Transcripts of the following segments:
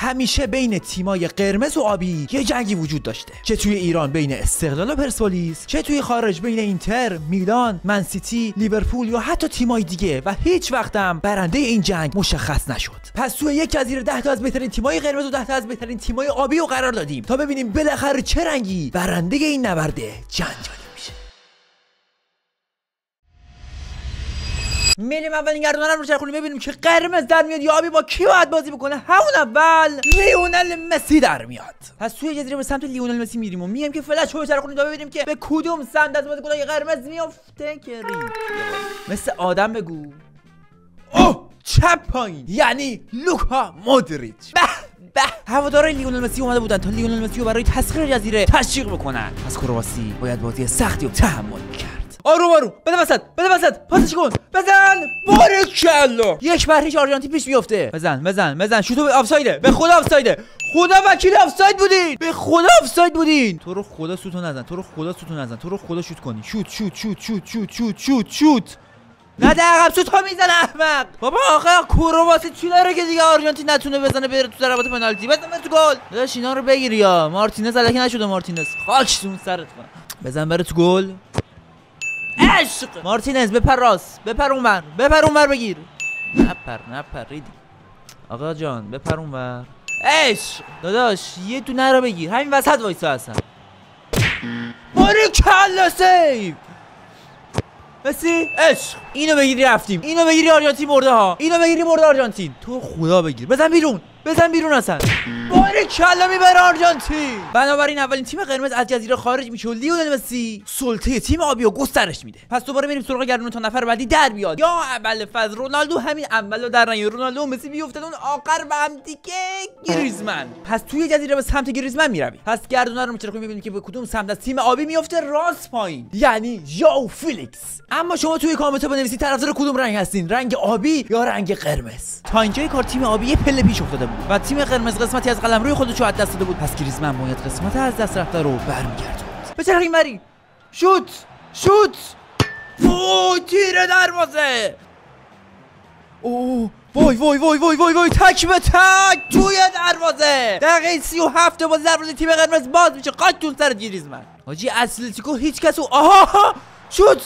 همیشه بین تیمای قرمز و آبی یه جنگی وجود داشته. چه توی ایران بین استقلال و پرسپولیس چه توی خارج بین اینتر میلان منسیتی لیورپول یا حتی تیمای دیگه و هیچ وقتم برنده این جنگ مشخص نشد. پس توی یک از زیر 10 تا از بهترین تیمای قرمز و 10 تا از بهترین تیمای آبی رو قرار دادیم تا ببینیم بالاخره چه رنگی برنده این نبرده جنجالی میلیم اولین گردونم رو چرخونی ببینیم که قرمز در میاد. یا آبی با کی باید بازی بکنه؟ همون اول لیونل مسی در میاد. پس توی جزیره به سمت لیونل مسی میریم و میایم که فلش رو چرخونی تا ببینیم که به کدوم سمت از بازیکنای قرمز میافته که مثل آدم بگو. اوه چپ پایین. یعنی لوکا مودریچ. به به. هوادارای لیونل مسی اومده بودن تا لیونل مسی رو برای تسخیر جزیره تشویق بکنن. پس کرواسی باید بازی سختی رو تحمل کرد. آروم آروم. بده وسط بده وسط. پاسش کن؟ بزن. باریکلا یک بر هیچ آرژانتین پیش میفته بزن بزن بزن. شوتو آفسایده به خدا آفسایده خدا وکیل آفساید بودین. به خدا آفساید بودین. تو رو خدا سوتو نزن تو رو خدا سوتو نزن. تو رو خدا شوت کنی. شوت شوت شوت شوت شوت شوت شوت شوت. نه در عقب سوت ها می‌زنه احمق. بابا آخه کرواسی چی داره که دیگه آرژانتین نتونه بزنه بره تو ضربات پنالتی؟ بزن تو گل. داداش اینا رو بگیر یا. مارتینز الکی نشده مارتینز. خاک تو سرت کنه. بزن بره تو گل. عشق مارتینز بپر راست بپر اونور بپر اونور بگیر نپر نپر ریدی آقا جان بپر اونور عشق داداش یه دونه رو بگیر همین وسط وایسا هستن باری کلا سیف مسی عشق اینو بگیری رفتیم اینو بگیری آرژانتین مرده ها اینو بگیری مرده آرژانتین تو خدا بگیر بزن بیرون بزن بیرون اصلا باریکلا می‌بره آرژانتین. بنابراین اولین تیم قرمز از جزیره خارج میشه و لیونل مسی سلطه تیم آبی و گسترش میده. پس دوباره میریم سراغ گردون تا نفر بعدی در بیاد. یا ابالفضل رونالدو همین اولو در رنگ رونالدو و مسی بیفتن اون آخر به هم دیگه گریزمن. پس توی جزیره به سمت گریزمن می‌روی پس گردونا رو میچرخونیم ببینیم که به کدوم سمت از تیم آبی میفته راست پایین. یعنی ژائو فیلیکس. اما شما توی کامنت بنویسید طرفدار کدوم رنگ هستین؟ رنگ آبی یا رنگ قرمز؟ تا اینجای کار تیم آبی یه پله پیش افتاده بود و تیم قرمز قسمتی از قلمروی خودش رو از دست داده بود. پس گریزمن باید قسمت از دست رفته رو برمیگردوند. بچرخیم بری. شوت! شوت! وای تیر دروازه! اوه وای وای وای وای وای وای تک به تک توی دروازه! دقیقه سی و هفته باز دروازه تیم قرمز باز میشه. خاک تو سر گریزمن. حاجی اتلتیکو هیچ کس او آها شوت!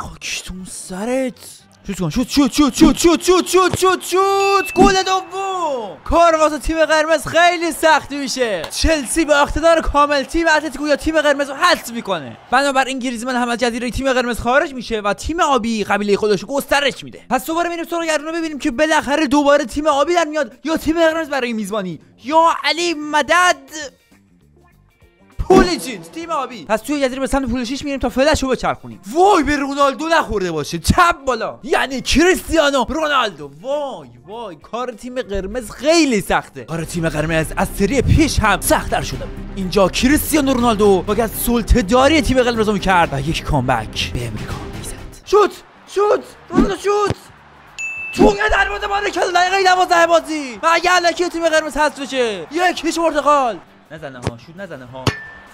خاک تو سرت! شوت کن. شوت شوت شوت شوت شوت شوت شوت شوت شوت. گل دوم. کار تیم قرمز خیلی سخت میشه. چلسی به اقتدار کامل تیم اتلتیکو یا تیم قرمز رو حذف می‌کنه. بنابراین گریزمن هم از جزیره تیم قرمز خارج میشه و تیم آبی قبیله خودش رو گسترش میده. پس دوباره میریم سراغ گردونه ببینیم که بالاخره دوباره تیم آبی در میاد یا تیم قرمز برای میزبانی یا علی مدد. پولیچیچ تیم آبی. پس توی جزیره به سمت پولیچیچ میریم تا فلش رو بچرخونیم. وای به رونالدو نخورده باشه چپ بالا. یعنی کریستیانو رونالدو. وای وای کار تیم قرمز خیلی سخته. کار تیم قرمز از سری پیش هم سختتر شده. بود اینجا کریستیانو رونالدو باید سلطه داری تیم قرمز رو می‌کرد و یک کامبک به امریکا می‌زد. شوت شوت رونالدو شوت. توی دروازه بار کل دقیقه دوازده بازی. و اگه علکی تیم قرمز حذف بشه یک هیچ پرتغال نزنه ها شوت نزنه ها.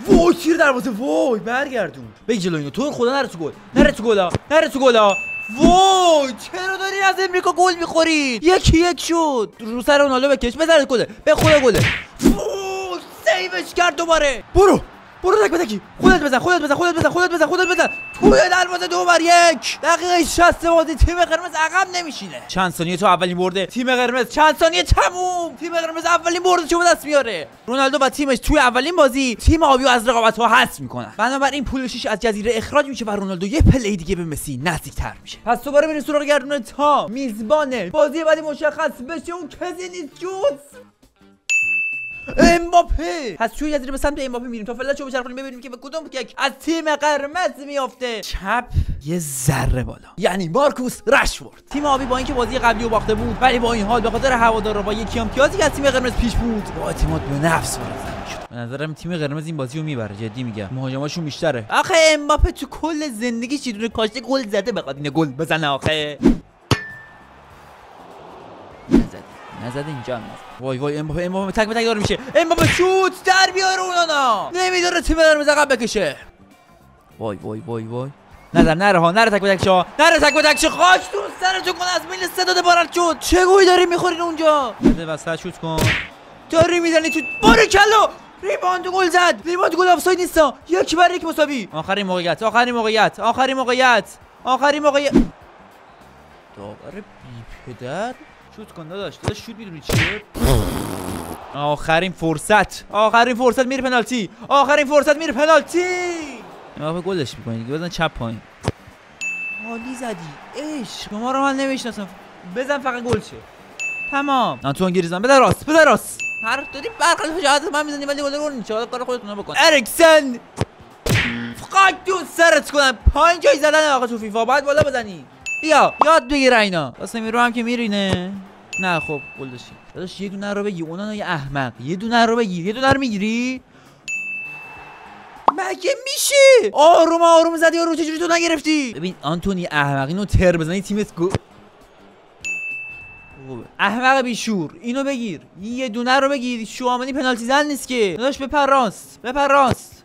وای تیر دروازه وای برگردون. بگی جلو اینو. تو خدا نره تو گل. نره تو گلا. نره تو گلا. وای چرا داری از امریکا گل می‌خورید یکی یک شد. رو سر رونالدو بکش. بزن گله. به خدا گله. وای سیوش کرد دوباره. برو. برو به تکی خودت بزن خودت بزن خودت بزن خودت بزن خودت بزن. توی دروازه دو بر یک. دقیقه 60 بازی تیم قرمز عقب نمیشینه. چند ثانیه تو اولین برده. تیم قرمز چند ثانیه تموم. تیم قرمز اولین برده چه دست میاره رونالدو و تیمش توی اولین بازی تیم آبی از رقابت ها حذف می‌کنن بنابراین پولشیش از جزیره اخراج میشه و رونالدو یه پله دیگه به مسی نزدیکتر میشه. پس دوباره میریم سراغ گردونه تا میزبانه بازی بعدی مشخص بشه. اون کسی نیست جوز امباپه! پس توی جزیره به سمت امباپه میریم. تا فعلا چوب بچرخونیم ببینیم که به کدوم یک از تیم قرمز میافته. چپ یه ذره بالا. یعنی مارکوس رشفورد. تیم آبی با اینکه بازی قبلی رو باخته بود ولی با این حال به خاطر هوادارا با یکی امتیازی که از تیم قرمز پیش بود. با اعتماد به نفس وارد به نظرم تیم قرمز این بازی رو می‌بره. جدی میگم. مهاجماشون بیشتره. آخه امباپه تو کل زندگی چیزونه کاشته گل زده. بخواد این گل بزنه آخه. نزده اینجا هم نزده وای وای امباپه امباپه تک به تک داره میشه. امباپه شوت در بیاره اونانا نمیداره تیم قرمز عقب بکشه. وای وای وای وای. نظر نره ها نره تک به تک شا نره تک به تک شا خاک تو سرتون کن از میل صدا دبارت شد. چه گوی داری می‌خورین اونجا؟ بده وسط شوت کن. داری می‌زنی تو باره کلا ریباند گل زد. ریباند گل آفساید نیستا. یک بر یک مساوی. آخرین موقعیت آخرین موقعیت آخرین موقعیت آخرین موقعیت. داور بی پدر. شوت کن داداش داداش شوت می‌دونی چیه؟ آخرین فرصت آخرین فرصت میره پنالتی آخرین فرصت میره پنالتی! این گلش می‌کنی دیگه بزن چپ پایین. حالی زدی عشق. ما رو من نمی‌شناسم. بزن فقط گل شه تمام. آنتون گریزمان بده راست بده راست. هر داری برخلاف شهادت من می‌زنی ولی گل گل نیست. کار خودتون بکن. اریکسن! فقط دو سرت کنم. پایین جای زدن آقا تو فیفا. باید بالا بزنی. بیا یاد بگیر اینا. واسه میرو هم که میرینه. نه خب گل داداش یه دونه رو بگی. اونا یه احمق. یه دونه رو بگیر. یه دونه رو می‌گیری؟ مگه میشه؟ آروم آروم زدی رو چجوری تو نگرفتی؟ ببین آنتونی احمق. اینو تر بزنی تیمت گو احمق بیشور. اینو بگیر. یه دونه رو بگیر. شوامنی پنالتی زن نیست که. داداش بپر راست. بپر راست.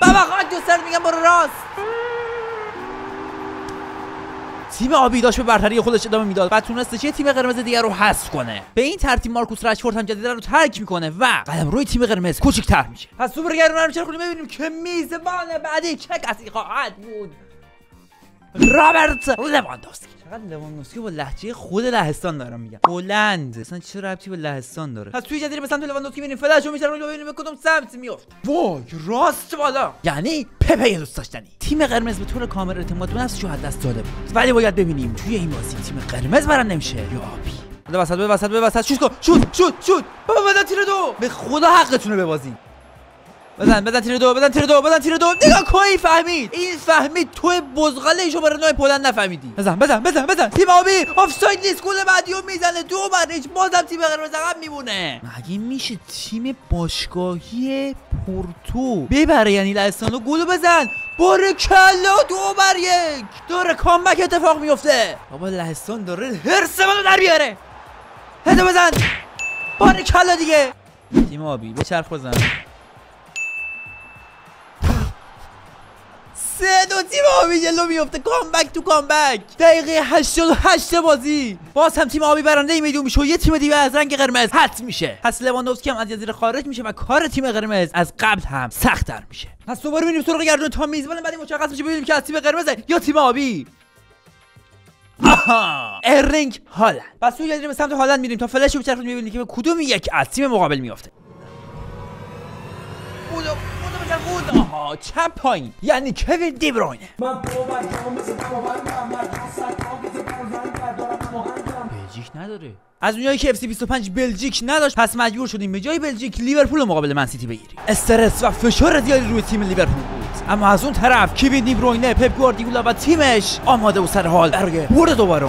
بابا خواهد دو سر میگم برو راست. تیم آبی داشت به برتری خودش ادامه می‌داد و تونستش یه تیم قرمز دیگر رو حذف کنه. به این ترتیب مارکوس رشفورد هم جدیدا رو ترک می‌کنه و قدم روی تیم قرمز کوچیک‌تر میشه. پس سوپرگرم رو چرا ببینیم که میزبان بعدی چه کسی خواهد بود؟ رابرت لواندوفسکی. چقدر لواندوفسکی با لهجه خود لهستان دارم میگم. هلند اصلا چه ربطی به لهستان داره؟ پس توی جزیره به سمت لواندوفسکی میریم فلش رو میشن رو ببینیم به کدوم سمت میفت وای راست بالا. یعنی پپه دوست داشتنی. تیم قرمز به طور کامل اعتماد به نفسش از دست داده بود. ولی باید ببینیم توی این بازی تیم قرمز برنده نمیشه یا آبی. بده وسط بده وسط بده وسط. شوت کن. شوت شوت شوت. بابا بدو. به خدا حقتونه ببازی بزن بزن تیر دو بزن تیر دو بزن تیر دو. نگاه کوی فهمید. این فهمید تو بزغله شماره 9 پلند نفهمیدی. بزن بزن بزن بزن. تیم آبی آفساید نیست گل بعدیو می‌زنه. دو بر هیچ بازم تیم قرمز عقب میمونه. مگه میشه تیم باشگاهی پورتو ببره؟ یعنی لهستانو گل بزن. گله دو بر یک. داره comeback اتفاق میفته بابا لهستان داره حرص منو در بیاره. هدو بزن. گله دیگه. تیم آبی به چرخ بزن. سه دو تیم آبی جلو میفته comeback تو comeback. دقیقه 88 بازی. باز هم تیم آبی برنده میدون میشه و یه تیم دیگه از رنگ قرمز. حت میشه. پس لواندوفسکی هم از جزیره خارج میشه و کار تیم قرمز از قبل هم سختتر میشه. پس دوباره میریم سراغ گردون تا میزبان بعدی مشخص میشه ببینیم که از تیم قرمزه یا تیم آبی. آها. ارلینگ هالند. پس توی به سمت هالند میریم. تا فلش رو بچرخونیم ببینیم که به کدوم یک از تیم مقابل میافته. بود آها چپ پایین. یعنی کوین دی‌بروینه. بلژیک نداره. از اونجایی که FC 25 بلژیک نداشت پس مجبور شدیم به جای بلژیک لیورپول مقابل من سیتی بگیریم. استرس و فشار زیادی روی تیم لیورپول بود. اما از اون طرف کوین دی‌بروینه پپ گواردیولا و تیمش آماده و سر حال برای برد دوباره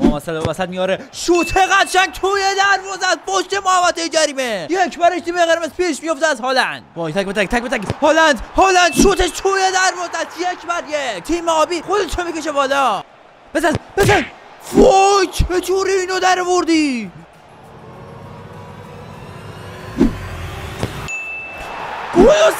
اومده محمد وسط میاره. شوت قشنگ توی دروازه از پشت محوطه جریمه. یک برش تیم قرمز پیش میفته از هالند. وای تک به تک تک به تک. هالند هالند شوتش توی دروازه یک بر یک. تیم آبی خودت می‌کشه بالا. بزن بزن. وای چه جوری اینو در وردی گل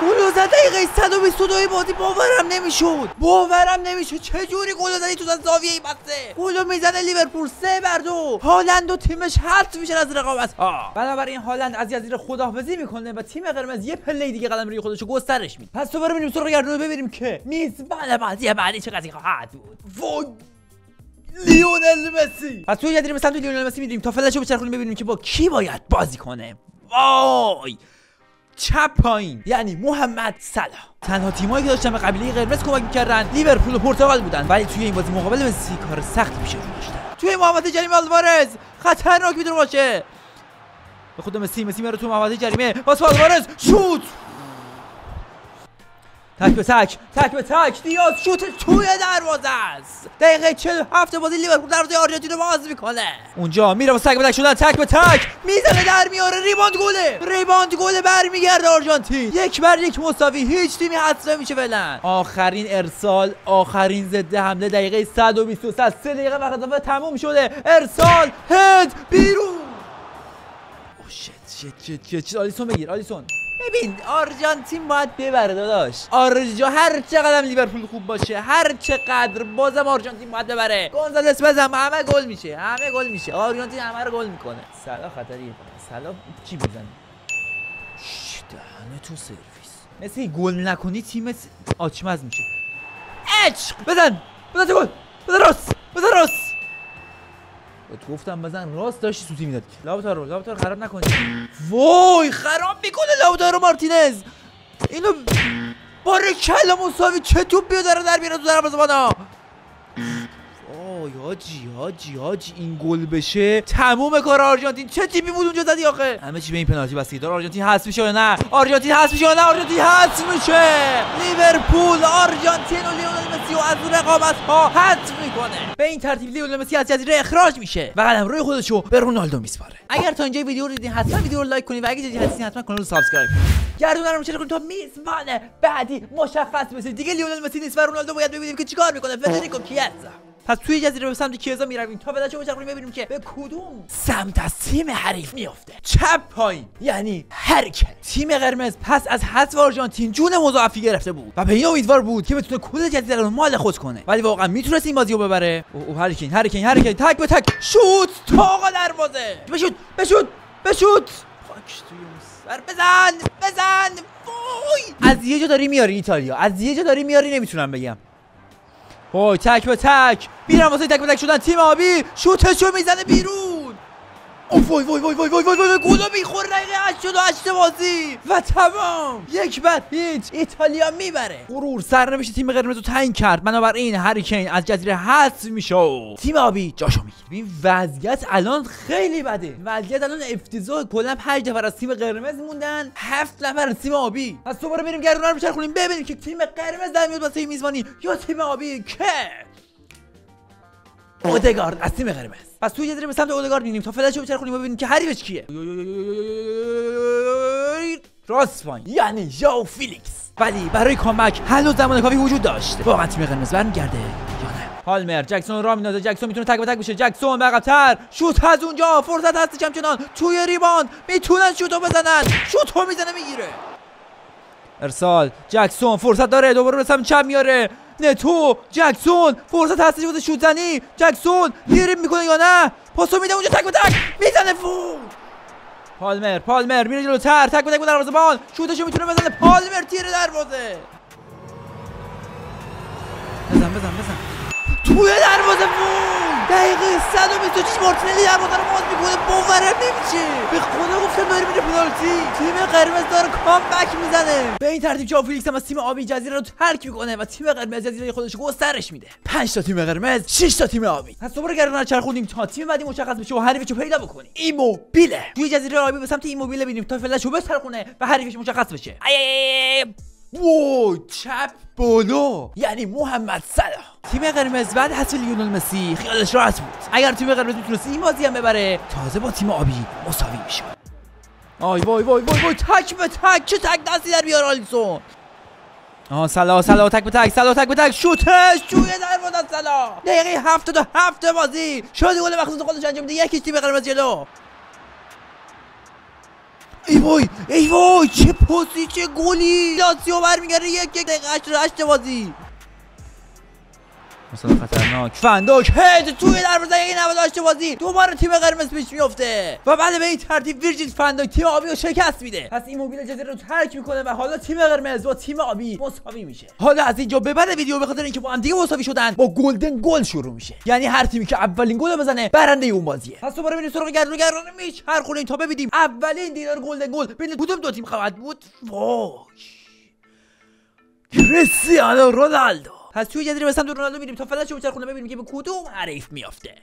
گل زد دقیقه 122 بازی باورم نمی‌شد. باورم نمی‌شد. چه جوری گل زدی تو زاویه ای بسته؟ گل می‌زنه لیورپول. سه بر دو. هالند و تیمش حذف میشن از رقابت ها بنابراین هالند از یزیر خداحافظی می‌کنه و تیم قرمز یه پله دیگه قدم روی خودشو گسترش میده. پس دوباره بریم سراغ گردون ببینیم که میزبان بازی بعدی چه قضیه خواهد بود. وای لیونل مسی. پس توی یه به سمت لیونل مسی میریم تا فلشو بچرخونیم ببینیم که با کی باید بازی کنه. وای! چپ پایین. یعنی محمد صلاح. تنها تیمایی که داشتن به قبیله قرمز کمک می‌کردن لیورپول و پرتغال بودن. ولی توی این بازی مقابل مسی کار سختی میشه رو داشتن. توی محمد جریم آلوارز خطرناک می‌تونه باشه. به خود مسی مسی میره تو محوطه جریمه. باز آلوارز شوت! تک به تک تک به تک دیاز شوت توی دروازه است. دقیقه 47 بازی لیورپول دروازه آرژانتین رو باز می‌کنه. اونجا میره واسه تک به تک شدن تک به تک. می‌زنه در میاره rebound گله. rebound گله برمیگرده آرژانتین. یک بر یک مساوی هیچ تیمی حذف نمیشه فعلا. آخرین ارسال آخرین ضد حمله دقیقه 123 3 دقیقه وقت اضافه تموم شده. ارسال هد بیرون. اوه shit shit shit shit آلیسون بگیر آلیسون. ببین آرژانتین باید ببره داداش. آرژا هر چقدر لیورپول خوب باشه هر چقدر بازم آرژانتین باید ببره. گونزالس بزن همه گل میشه همه گل میشه. آرژانتین همه رو گل می‌کنه. سلا خطریه. سلا چی می‌زنه؟ دهنه تو سرویس. مثل گل نکنی تیم آچمز میشه. عشق! بزن! بزن تو گل! بزن راست! بزن راست! تو گفتم بزن راست داشتی سوتی می‌داد لابتارو لابتارو خراب نکنی. وای خراب می‌کنه لائوتارو مارتینز. این دوباره گله مساوی چه توپ بیو داره در بیاره تو وای حاجی حاجی حاجی این گل بشه؟ تموم کار آرژانتین. چه تیمی بود اونجا زدی آخه؟ همه چی به این پنالتی بستگی. داره آرژانتین حذف میشه یا نه؟ آرژانتین حذف میشه یا نه؟ آرژانتین حذف میشه! لیورپول آرژانتین و لیونل مسی و از رقابت ها حذف می‌کنه. به این ترتیب لیونل مسی از جزیره اخراج میشه. و قلمروی خودشو به رونالدو میسپاره. اگر تا اینجا ویدیو رو دیدین حتما ویدیو رو لایک کنید و اگه جدید هستین حتما کانال رو subscribe کنید گردون رو کنید تا میزبان بعدی مشخص بشه. دیگه لیونل مسی نیست و رونالدو باید ببینیم که چیکار می‌کنه. فدریکو کیزا پس توی جزیره به سمت کیزا می‌رویم تا به چه کنیم ببینیم که به کدوم سمت از تیم حریف میافته. چپ پایین. یعنی حرکت تیم قرمز پس از حذف آرژانتین جون مضاعفی گرفته بود و به این امیدوار بود که بتونه کل جزیره رو مال خود کنه. ولی واقعا می‌تونست این بازی رو ببره. او هریکین هریکین هریکین. تک به تک. شوت. تا آقا دروازه. بشوت بشوت بشوت. خاک توی سر. بزن بزن. وای. از یه جا داری میاری ایتالیا. از یه جا داری میاری نمی‌تونم بگم. وای تک به تک. میرم واسه تک به تک شدن. تیم آبی شوتشو می‌زنه بیرون. وای وای وای وای وای وای وای گل می‌خوره دقیقه 88 بازی. و تمام. یک بعد هیچ. ایتالیا می‌بره. غرور سرنوشت تیم قرمز رو تعیین کرد. بنابراین هری کین از جزیره حذف میشه تیم آبی جاشو می‌گیره. این وضعیت الان خیلی بده. وضعیت الان افتضاح. کلا 5 نفر از تیم قرمز موندن. هفت نفر از تیم آبی. پس دوباره بریم گردونه رو بچرخونیم ببینیم که تیم قرمز در میاد واسه میزبانی یا تیم آبی. که اودگارد. از تیم قرمز پس توی جزیره به سمت اودگارد میریم. تا فلش رو بچرخونیم و ببینیم که حریفش کیه. راست پایین. یعنی ژائو فیلیکس. ولی برای comeback هنوز زمان کافی وجود داشت واقعا تیم قرمز برمیگرده یا نه؟ پالمر جکسون را میندازه. جکسون می‌تونه تک به تک بشه. جکسون به عقب‌تر. شوت از اونجا. فرصت هست همچنان توی rebound. می‌تونن شوتو بزنن. شوتو می‌زنه می‌گیره. ارسال جکسون فرصت داره. دوباره به سمت چپ میاره نتو جکسون فرصت هستش واسه شوت زنی جکسون دیریب می‌کنه یا نه؟ پاسو میده اونجا تک به تک می‌زنه فو پالمر پالمر میره جلوتر. تک به تک به دروازه بال شوتشو می‌تونه بزنه. پالمر تیر دروازه. بزن بزن بزن. توی دروازه فو دقیقه 126 مارتینلی دروازه رو باز می‌کنه. باورم نمیشه. به خدا گفتم داره میره پنالتی. تیم قرمز داره کامبک می‌زنه. به این ترتیب جاو فیلیکس هم از تیم آبی جزیره رو ترک می‌کنه و تیم قرمز جزیره خودش گسترش میده. 5 تا تیم قرمز 6 تا تیم آبی. پس دوباره گردن چرخوندیم تا تیم بعدی مشخص بشه و حریفشو پیدا بکنیم. ایموبیله. توی جزیره آبی به سمت ایموبیله بینیم تا فلشو بچرخونه و حریفش مشخص بشه. وای چپ بولو یعنی محمد صلاح. تیم قرمز بعد حذف لیونل مسی خیالش راحت بود. اگر تیم قرمز می‌تونست این بازی هم ببره تازه با تیم آبی مساوی میشه آی وای وای وای وای تک به تک چه تک دستی در بیار آلیسون. آه سلا سلا تک به تک سلا تک به تک. شوتش توی دروازه سلا دقیقه هفته تا هفته بازی. شادی گل مخصوص خودش انجام میده. یکیش تیم قرمز جلو. ای وای ای وای چه پوزی چه گلی. لاتزیو برمیگرده یک یک دقیقه هشت هشت بازی. مثلا خطرناک. فندوک هد توی دروازه این 98 بازی. دوباره تیم قرمز پیش میفته و بعد به این ترتیب ویرجیت فندوک تیم آبی رو شکست میده. پس این موبیل جزیره رو ترک می‌کنه و حالا تیم قرمز با تیم آبی مساوی میشه. حالا از اینجا به بعد ویدیو به خاطر اینکه با هم دیگه مساوی شدن با گلدن گل شروع میشه. یعنی هر تیمی که اولین گل بزنه برنده اون بازیه. پس دوباره بریم سراغ گردون گردون میچ. هر خونه تا ببینیم اولین دیدار گلدن گل بین کدوم دو تیم خواهد بود. وای. کریستیانو رونالدو. پس توی جزیره به سمت رونالدو میریم تا فلش رو خونه ببینیم که به کدوم حریف میافته.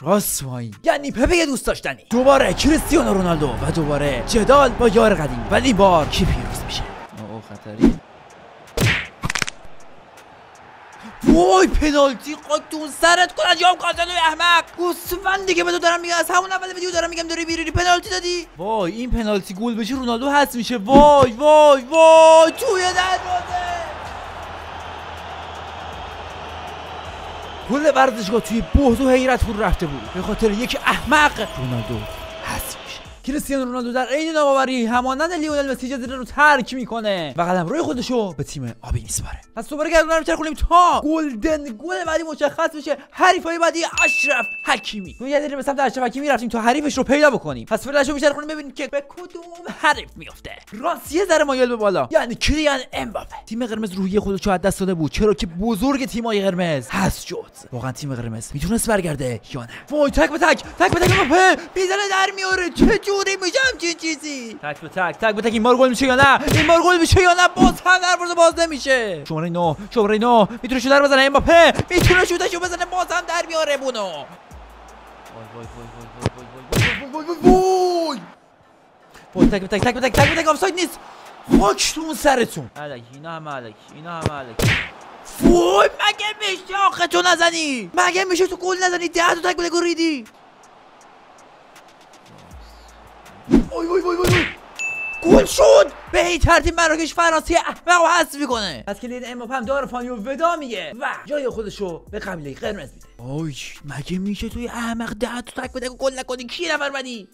راست وای. یعنی پپه دوست داشتنی. دوباره کریستیانو رونالدو و دوباره جدال با یار قدیم. ولی بار کی پیروز میشه؟ اوه خطری. وای پنالتی قاتون سرت کن از یام کازانو احمق. گوسفند دیگه به تو دارم میگم. از همون اول ویدیو دارم میگم داری بیرونی پنالتی دادی. وای این پنالتی گل بشه رونالدو هست میشه. وای وای وای. توی دروازه کل ورزشگاه توی بهت و حیرت فرو رفته بود. به خاطر یک احمق رونالدو. هست. کریستیانو رونالدو در عین ناباوری همانند لیونل مسی جزیره رو ترک می‌کنه. و قلمروی خودشو به تیم آبی میسپاره پس دوباره گردون رو کنیم تا golden goal بعدی مشخص بشه. حریفای بعدی اشرف حکیمی. تو جزیره به سمت اشرف حکیمی رفتیم تا حریفش رو پیدا بکنیم. پس فلشو میچرخونیم ببینیم که به کدوم حریف میفته راست یه ذره مایل به بالا. یعنی کیلیان امباپه. تیم قرمز روحیه خودش رو از دست داده بود. چرا که بزرگ تیمای قرمز هست شد واقعا تیم قرمز می‌تونست برگرده یا نه؟ وای تک به تک. تک به تک. امباپه. می‌زنه در میاره چه جوری میشم چه چیزی. تک به تک تک به تک این بار گل میشه یا نه؟ این بار گل میشه یا نه؟ باز هم دروازه باز نمیشه. شماره 9 شماره 9 می‌تونه شوتر بزنه امباپه؟ می‌تونه شوتشو بزنه باز هم در میاره بونو. وای وای وای وای وای وای وای وای وای تک به تک تک به تک تک به تک آفساید نیست. خاک تو اون سرتون. الکی اینا هم الکی اینا هم الکی وای مگه میشه آخه تو نزنی؟ مگه میشه تو گل نزنی؟ ده تا تک بده ریدی. وای وای وای وای گل شد! به این ترتیب مراکش فرانسه احمق و حذف می‌کنه. پس کیلیان امباپه هم دار فانیو وداع میگه. و جای خودشو به قبیله قرمز میده. آی مگه میشه توی احمق ده تا تک بده گل نکنی؟ کی نفر بعدی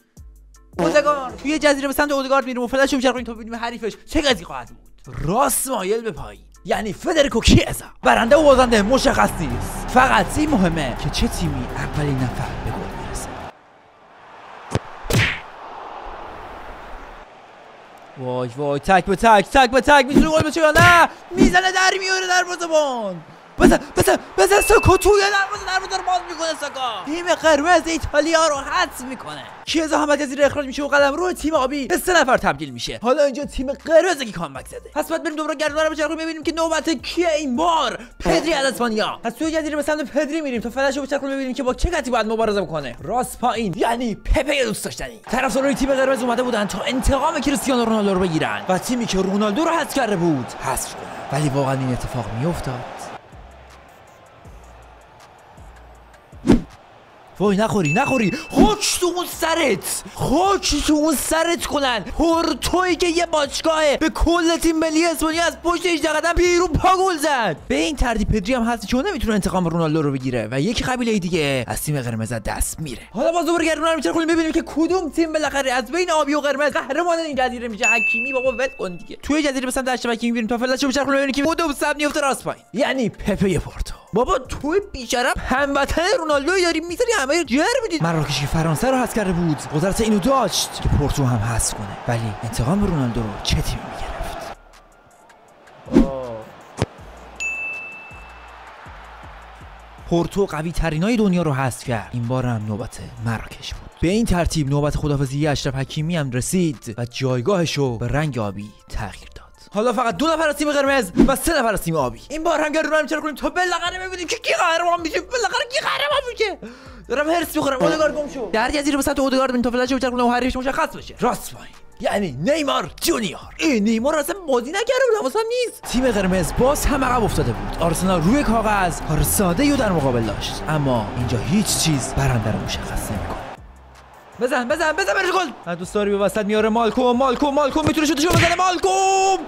اودگارد توی جزیره به سمت اودگارد میریم و فلش میچرخونیم تا ببینیم حریفش چه کسی خواهد بود. راست مایل به پایین. یعنی فدریکو کیزا برنده و بازنده مشخص نیست. فقط این مهمه که چه تیمی اولین نفر به گل می‌رسه وای وای تک به تک تک به تک می‌تونه گل بشه نه می‌زنه در میاره در بازبان بزن بزن بزن ساکا توی دروازه دروازه رو باز می‌کنه ساکا تیم قرمز ایتالیا رو حذف می‌کنه. کیزا هم از جزیره اخراج میشه و قدم روی تیم آبی به سه نفر تبدیل میشه. حالا اینجا تیم قرمز که کامبک زده. پس باید بریم دوباره گردون رو بچرخونیم ببینیم که نوبت کیه این بار. پدری از اسپانیا. پس توی جزیره به سمت پدری میریم تا فلش رو بچرخونیم ببینیم که با چه کسی باید مبارزه بکنه. راست پایین یعنی پپه دوست داشتنی. طرفدارای تیم قرمز اومده بودن تا انتقام کریستیانو رونالدو رو بگیرن. و تیمی که رونالدو رو حذف کرده بود حذف کنه. ولی واقعا این اتفاق میافتاد. وای نخوری نخوری. خاک تو اون سرت. خاک تو اون سرت کنن. پورتوی که یه باشگاهه. به کل تیم ملی اسپانیا از پشت 18 قدم بیرون پا گل زد. به این ترتیب پدری هم هست چون نمی‌تونه انتقام رونالدو رو بگیره و یک قبیله دیگه از تیم قرمز دست میره. حالا باز دوباره گردون رو میچرخونیم ببینیم که کدوم تیم بالاخره از بین آبی و قرمز قهرمان این جزیره میشه. حکیمی بابا ول کن دیگه. توی جزیره به سمت اشرف حکیمی میریم تا فلش رو ببینیم که کدوم سب میفته راست پایین. یعنی پپه پورتو. بابا توی بیشرف هموطن رونالدو داری می‌ذاری همه جر می‌دید مراکشی فرانسه رو حذف کرده بود قدرت اینو داشت. که پورتو هم حذف کنه. ولی انتقام رونالدو رو چه تیمی می‌گرفت؟ پورتو قوی ترینای دنیا رو حذف کرد. این بار هم نوبت مراکش بود. به این ترتیب نوبت خدافزی اشرف حکیمی هم رسید و جایگاهش رو به رنگ آبی تغییر داد. حالا فقط دو نفر از تیم قرمز و سه نفر از تیم آبی. این بار هم گردون رو کنیم؟ تا بالاخره ببینیم که کی قهرمان میشه. بالاخره کی قهرمان میشه. دارم هرس می‌خورم. اودگارد گم شو. در جزیره به سمت اودگارد من تا فلش بچرخونه و حریفش مشخص بشه. راست پایین یعنی نیمار جونیور. این نیمار اصلا بازی نکرده بود حواسم نیست. تیم قرمز باز هم عقب افتاده بود. آرسنال روی کاغذ کار ساده در مقابل داشت. اما اینجا هیچ چیز برنده رو مشخص نمی‌کنه. بزن بزن بزن برش گل. من دوست داری به وسط میاره مالکوم مالکوم مالکوم می‌تونه شوتشو بزنه مالکوم.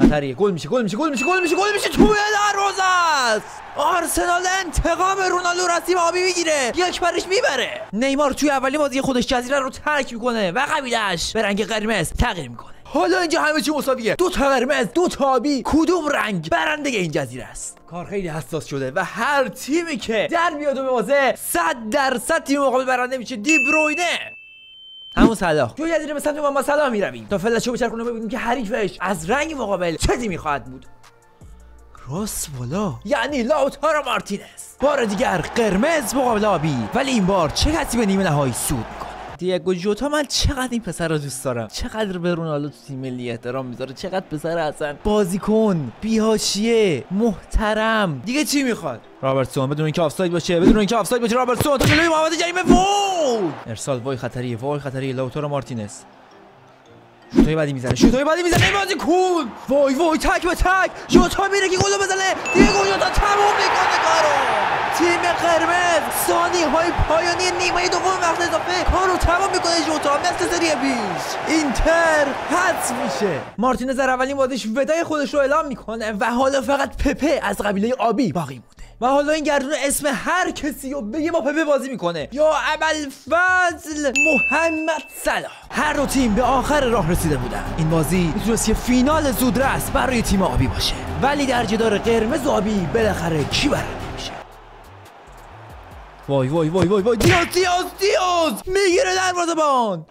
خطریه گل میشه گل میشه گل میشه گل میشه گل میشه. توی دروازه است. آرسنال انتقام رونالدو تیم آبی می‌گیره. یک برش می‌بره. نیمار توی اولی بازی خودش جزیره رو ترک می‌کنه و قبیلش به رنگ قرمز تغییر می‌کنه. حالا اینجا همه چی مساویه. دو تا قرمز دو تا آبی کدوم رنگ؟ برنده این جزیره است. کار خیلی حساس شده و هر تیمی که در میاد و بازه 100 درصد تیم مقابل برنده میشه دی بروینه. همون صلاح. توی جزیره به سمت ما صلاح می‌رویم. تا فلشو بچرخونه ببینیم که حریفش از رنگ مقابل چه تیمی خواهد بود. راست بالا. یعنی لاوتارو مارتینز. بار دیگر قرمز مقابل آبی. ولی این بار چه کسی به نیمه نهایی صعود می‌کنه دیگو جوتا من چقدر این پسر رو دوست دارم. چقدر به رونالدو تو تیم ملی احترام می‌ذاره. چقدر پسر اصلا بازیکن بی‌حاشیه‌ایه. محترم. دیگه چی می‌خواد؟ رابرتسون بدون اینکه آفساید باشه بدون اینکه آفساید باشه رابرتسون تو جلوی محمد جریمه وای! ارسال وای خطریه وای خطریه لاوتارو مارتینز. شوتای بعدی می‌زنه. شوتای بعدی می‌زنه. بازی کن وای وای تک به تک. جوتا میره که گلو بزنه. دیگه جوتا تموم می‌کنه کارو. تیم قرمز ثانی های پایانی نیمه دوم وقت اضافه. کارو تمام می‌کنه جوتا مثل سری پیش اینتر حذف میشه. مارتینز در اولین بازیش ودای خودش رو اعلام می‌کنه و حالا فقط پپه از قبیله آبی باقی مونده. و حالا این گردون اسم هر کسی رو بگه با پپه بازی می‌کنه. یا فضل محمد صلاح. هر دو تیم به آخر راه رسیده بودن. این بازی می‌تونست یه فینال زودرس برای تیم آبی باشه. ولی در جدار قرمز و آبی بالاخره کی برنده میشه؟ وای وای وای وای وای. دیاز دیاز دیاز! می‌گیره دروازه‌بان!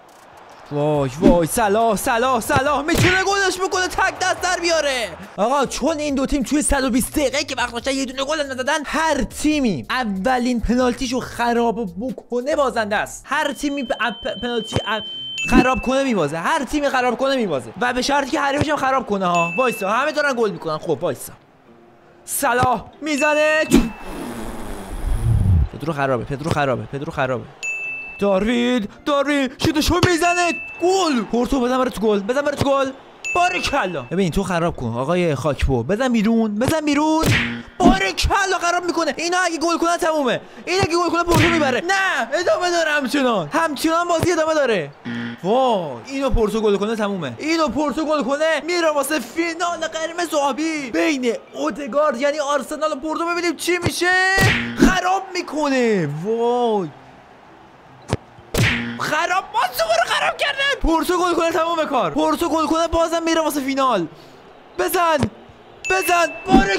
وای وای صلاح صلاح صلاح. می‌تونه گلش بکنه تک دست در بیاره. آقا چون این دو تیم توی 120 دقیقه که وقت داشتن یه دونه گل نزدن هر تیمی اولین پنالتیشو خراب بکنه بازنده است. هر تیمی پنالتی خراب کنه میبازه. هر تیمی خراب کنه میبازه. و به شرطی که حریفش هم خراب کنه ها. وایسا همه دارن گل می‌کنن. خب وایسا. صلاح می‌زنه. پدرو خرابه پدرو خرابه پدرو خرابه. داروید داروید شو می‌زنه گل. پورتو بزن برای تو گل بزن برای تو گل. کلا ببین تو خراب کن. آقای خاکپو بزن بیرون بزن بیرون. کلا خراب می‌کنه. اینا اگه گل کنن تمومه. این اگه گل کنه پورتو می‌بره. نه ادامه داره همچنان. همچنان بازی ادامه داره. وای اینو پورتو گل کنه تمومه. اینو پورتو گل کنه میره واسه فینال قرمز آبی بین اودگارد یعنی آرسنال و پورتو ببینیم چی میشه. خراب می‌کنه. وای. خراب. باز رو خراب کرده پورتو گل کنه تمام کار. پورتو گل کنه بازم میره واسه فینال. بزن بزن.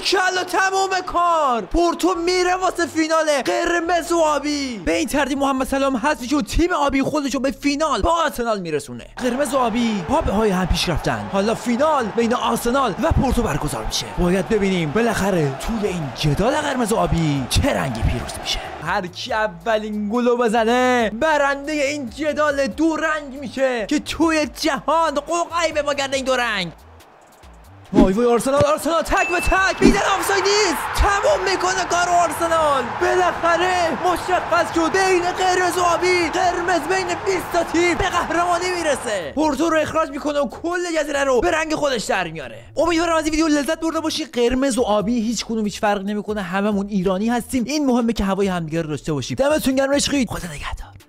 کلا تموم کار. پورتو میره واسه فینال قرمز و آبی. به این ترتیب محمد سلام هست و تیم آبی خودشو به فینال با آرسنال میرسونه. قرمز و آبی ها پا به پای هم پیش رفتن. حالا فینال بین آرسنال و پورتو برگزار میشه. باید ببینیم بالاخره توی این جدال قرمز و آبی چه رنگی پیروز میشه. هر کی اولین گلو بزنه برنده این جدال دو رنگ میشه که توی جهان قوقعی به ما این دو رنگ. وای وای آرسنال آرسنال تک به تک. بیدن آفساید نیست. تموم می‌کنه کار آرسنال. بالاخره مشخص شد بین قرمز و آبی قرمز بین 20 تا تیم به قهرمانی می‌رسه. پورتو رو اخراج می‌کنه و کل جزیره رو به رنگ خودش در میاره. امیدوارم از این ویدیو لذت برده باشی. قرمز و آبی هیچ کدوم هیچ فرق نمی‌کنه. هممون ایرانی هستیم. این مهمه که هوای همدیگه رو داشته باشیم. دمتون گرم عشقید. خدا نگهدار.